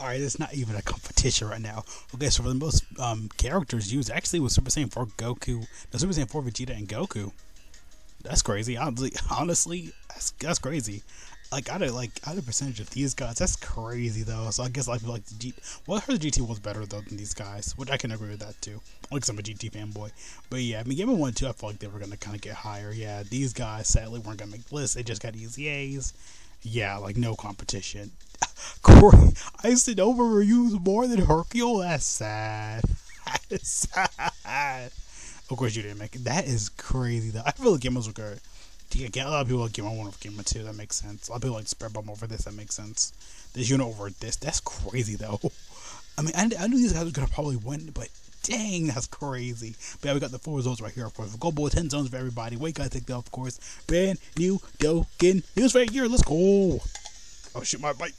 All right, it's not even a competition right now. Okay, so for the most um, characters used, actually was Super Saiyan 4 Goku, no Super Saiyan 4 Vegeta and Goku. That's crazy. Honestly, honestly, that's that's crazy. Like out of like out of percentage of these guys, that's crazy though. So I guess I like like the G, well, I heard the GT was better though than these guys, which I can agree with that too. Like I'm a GT fanboy, but yeah, I mean, given one two, I felt like they were gonna kind of get higher. Yeah, these guys sadly weren't gonna make lists. They just got EZAs. Yeah, like no competition. Corey, I overused more than Hercule. That's sad. Of course, you didn't make it. That is crazy though. I feel like Gimmels were good. A lot of people like Gamma one over Gamma two. That makes sense. A lot of people like Spirit Bomb over this. That makes sense. This unit over this. That's crazy though. I mean, I, I knew these guys were gonna probably win, but dang, that's crazy. But yeah, we got the four results right here, of course. Global 10 zones for everybody. Wait, gotta take that, of course. Brand new Dokkan news right here. Let's go. Oh, shoot my bike.